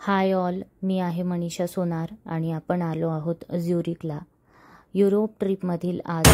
Hi all मी आहे मनीषा सोनार आणि आपण आलो आहोत ज्युरिकला. युरोप ट्रिपमधील आज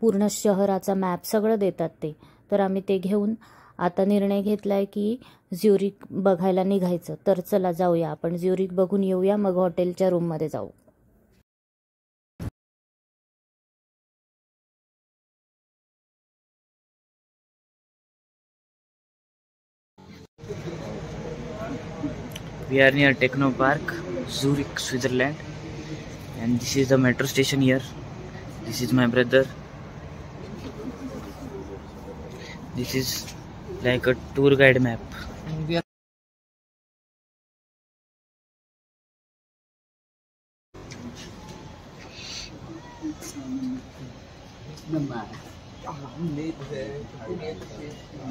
पूर्ण शहराचा मॅप सगळं देतात ते. तर आम्ही ते घेऊन आता निर्णय घेतला आहे की ज्युरिक बघायला निघायचं. तर चला जाऊया. आपण ज्युरिक बघून येऊया. मग हॉटेलच्या रूममध्ये जाऊ. We are near Techno Park, Zurich, Switzerland, and this is the metro station here. This is my brother. This is like a tour guide map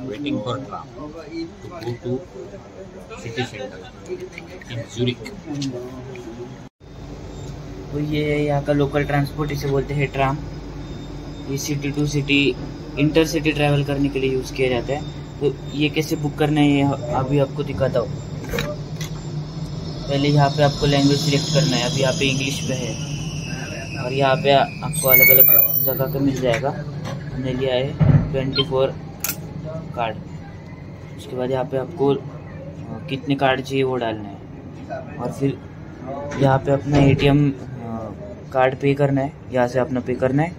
waiting for tram to go to city center in zurich. तो ये यहाँ का local transport इसे बोलते हैं tram ये city to city inter city travel करने के लिए यूज़ किया जाता है। तो ये कैसे बुक करना है, ये अभी आपको दिखाता हूँ। पहले यहाँ पे आपको लैंग्वेज सिलेक्ट करना है। अभी यहाँ पे इंग्लिश पे है। और यहाँ पे आपको अलग अलग जगह का मिल जाएगा। हमने लिया है ट्वेंटी फोर कार्ड उसके बाद यहाँ पे आपको कितने कार्ड चाहिए वो डालना है। और फिर यहाँ पे अपना एटीएम कार्ड पे करना है। यहाँ से अपना पे करना है।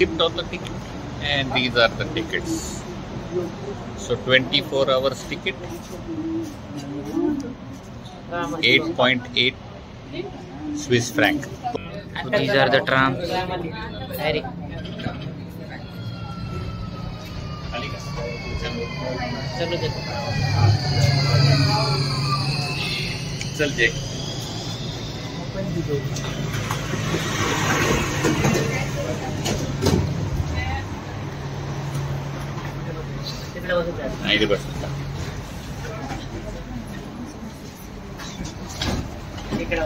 receipt of the ticket and these are the tickets. So 24 hours ticket, 8.8 Swiss franc. these are the trams Very. चल जय ఐదు పర్సెంట్. ఇక్కడ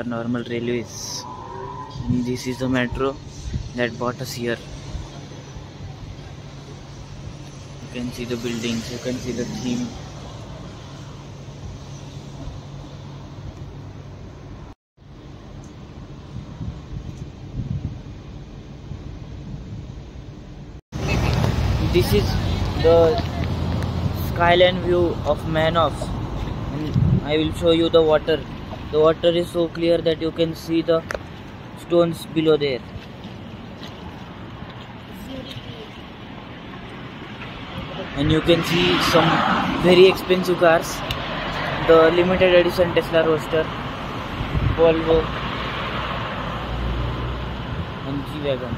are normal railways. And this is the metro that brought us here. You can see the buildings you can see the theme. This is the skyline view of Manos and I will show you the water the water is so clear that you can see the stones below there and you can see some very expensive cars the limited edition Tesla Roadster Volvo and G-Wagon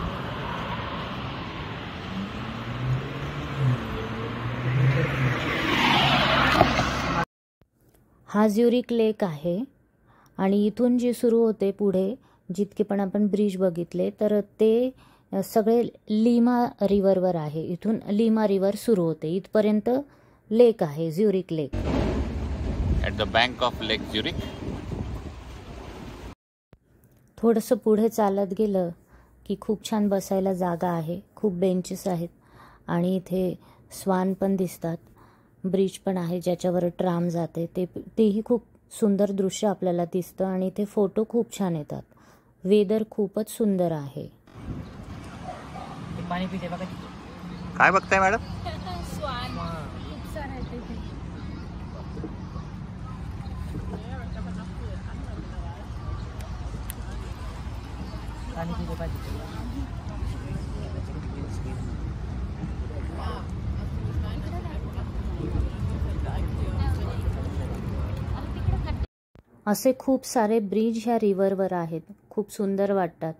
हा ज्युरिक लेक आहे आणि इथून जे सुरू होते पुढे जितके पण आपण ब्रिज बघितले तर ते सगळे लिमा रिव्हरवर आहे. इथून लिमा रिव्हर सुरू होते. इथपर्यंत लेक आहे ज्युरिक लेक At the bank of Lake Zurich. थोडंसं पुढे चालत गेलं की खूप छान बसायला जागा आहे खूप बेंचेस आहेत आणि इथे स्वान पण दिसतात. ब्रिज पण आहे ज्याच्यावर ट्राम जाते. ते तेही खूप सुंदर दृश्य आपल्याला दिसतं आणि इथे फोटो खूप छान येतात. वेदर खूपच सुंदर आहे. पाणी पिते बघा तिथे. काय बघताय मॅडम? पाणी पिते पाहिजे असे खूप सारे ब्रिज ह्या रिव्हरवर आहेत. खूप सुंदर वाटतात.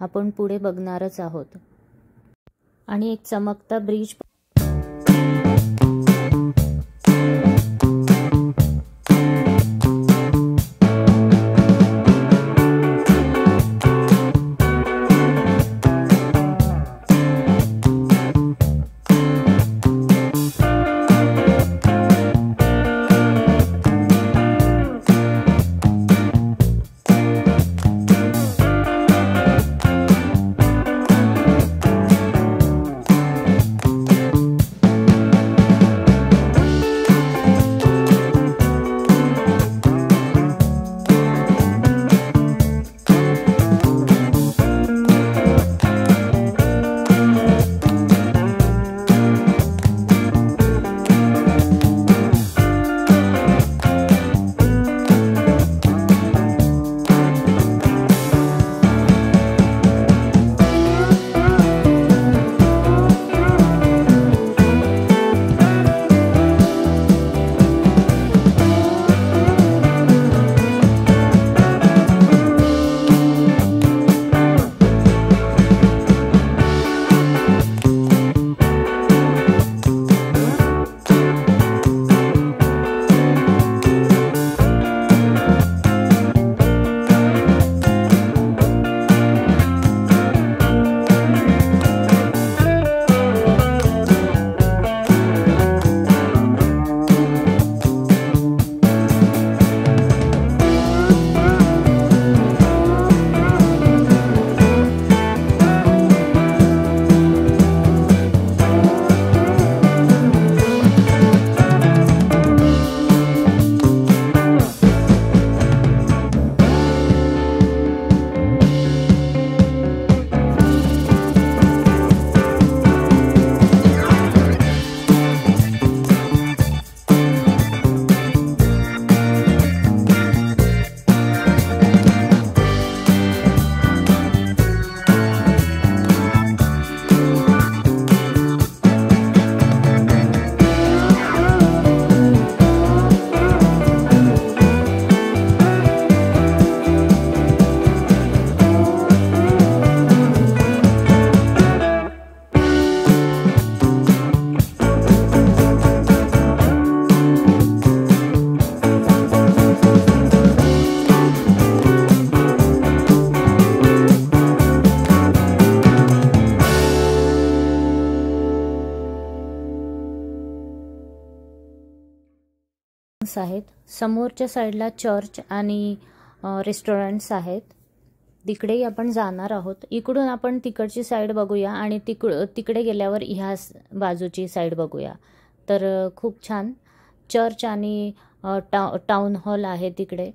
आपण पुढे बघणारच आहोत. आणि एक चमकता ब्रिज समोरच्या साईडला चर्च आणि रेस्टॉरंट्स आहेत. तिकडेही आपण जाणार आहोत. इकडून आपण तिकडची साईड बघूया आणि तिकड तिकडे गेल्यावर ह्या बाजूची साईड बघूया. तर खूप छान. चर्च आणि टा टाउन हॉल आहे तिकडे.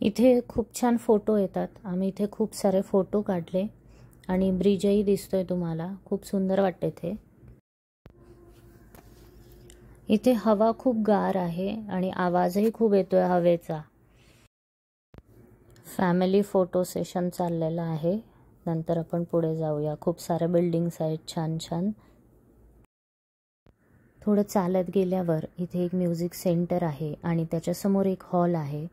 इथे खूप छान फोटो येतात. आम्ही इथे खूप सारे फोटो काढले आणि ब्रिजही दिसतोय तुम्हाला. खूप सुंदर वाटते इथे. इथे हवा खूप गार आहे आणि आवाजही खूप येतोय हवेचा. फॅमिली फोटो सेशन चाललेलं आहे. नंतर आपण पुढे जाऊया. खूप साऱ्या बिल्डिंग्स आहेत छान छान. थोडं चालत गेल्यावर इथे एक म्युझिक सेंटर आहे आणि त्याच्यासमोर एक हॉल आहे.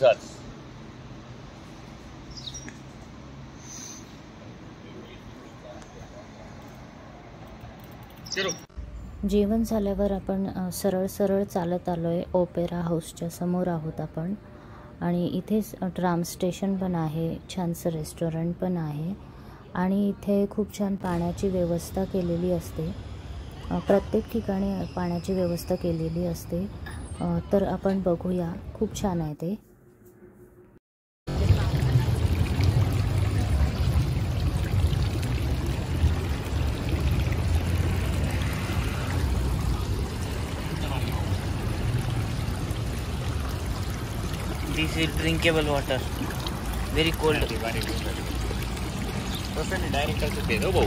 Chalo. जेवण झाल्यावर आपण सरळ सरळ चालत आलो आहे ओपेरा हाऊसच्या समोर आहोत आपण. आणि इथेच ट्राम स्टेशन पण आहे छानसं रेस्टॉरंट पण आहे. आणि इथे खूप छान पाण्याची व्यवस्था केलेली असते. प्रत्येक ठिकाणी पाण्याची व्यवस्था केलेली असते. तर आपण बघूया. खूप छान आहे ते. This is drinkable water very cold तसं नाही डायरेक्ट असं दे हो भाऊ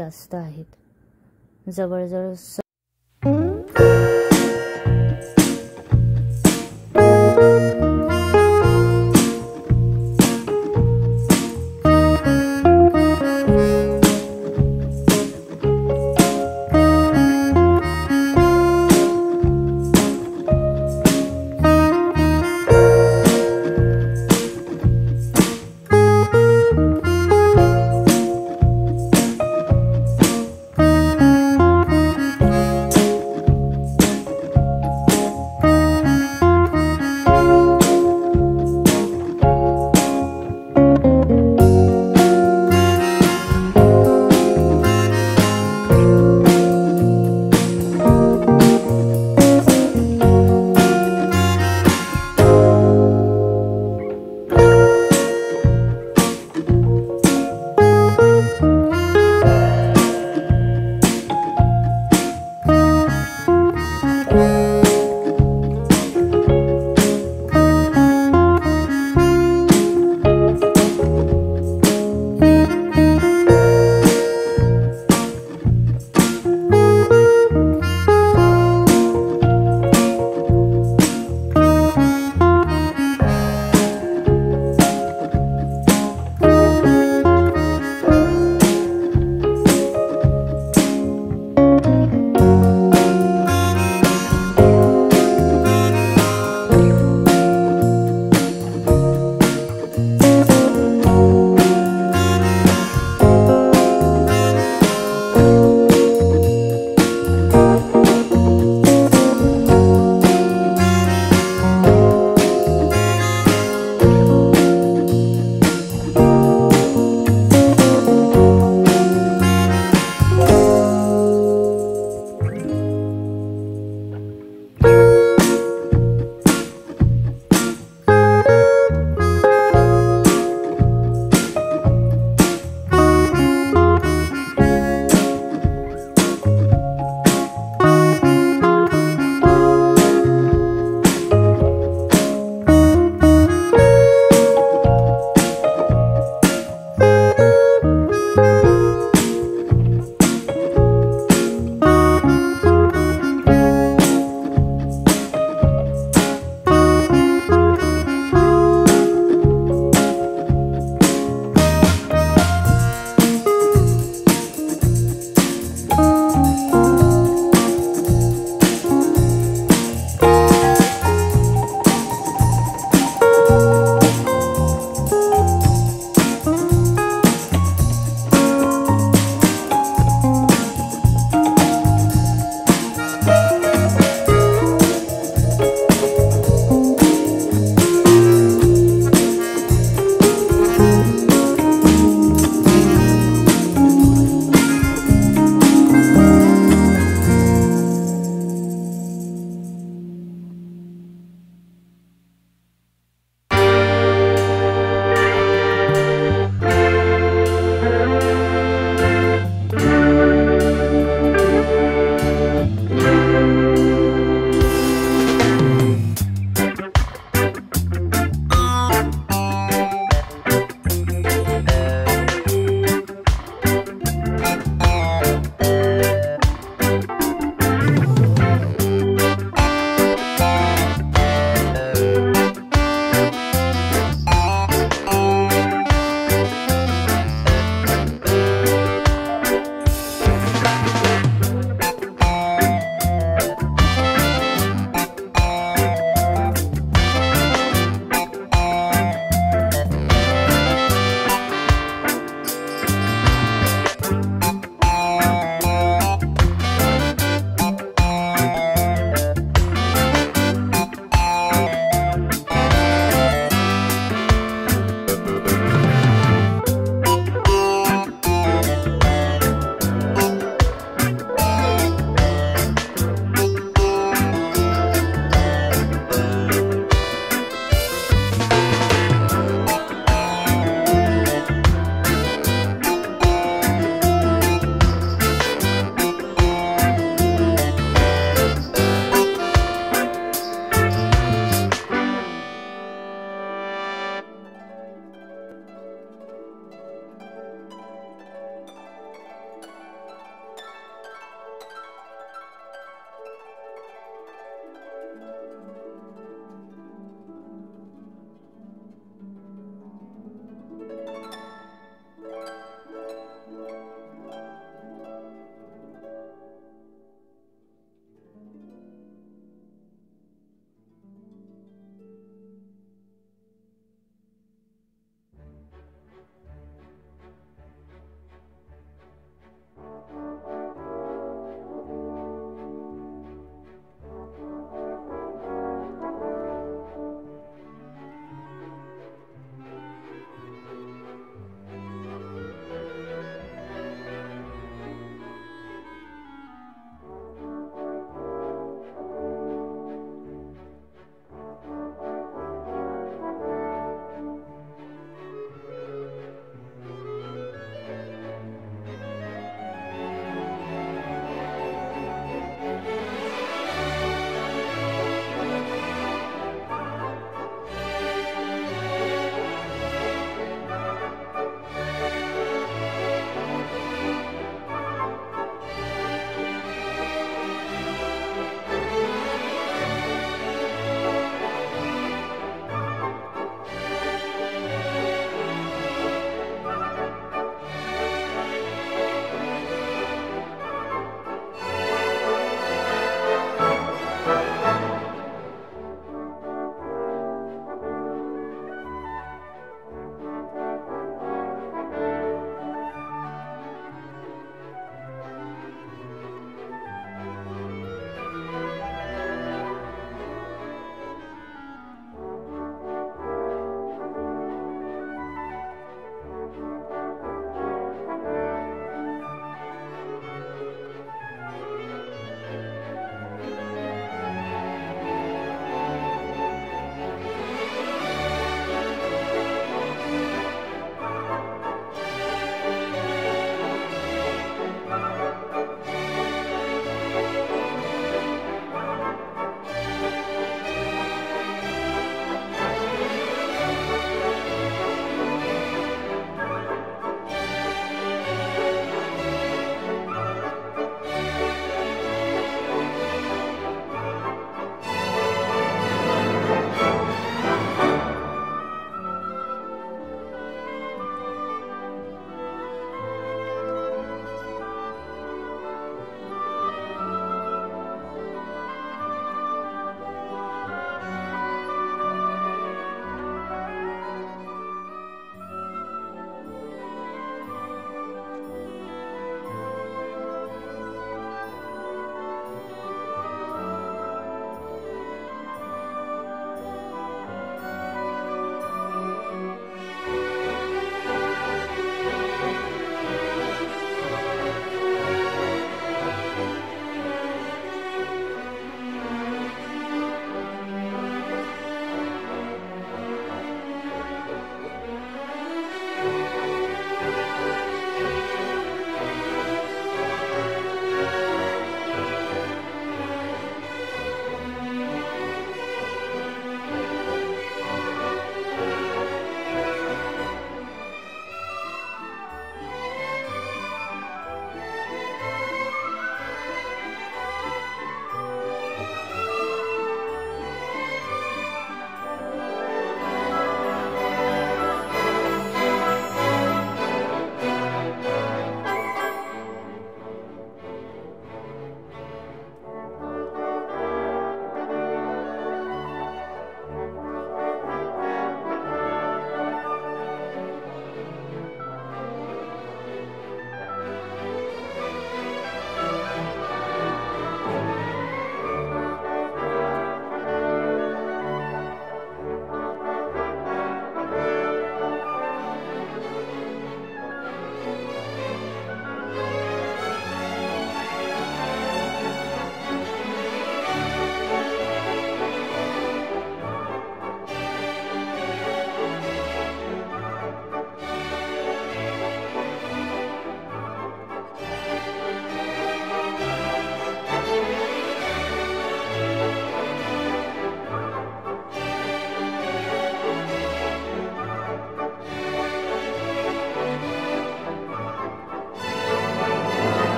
जास्त आहेत. जवळजवळ स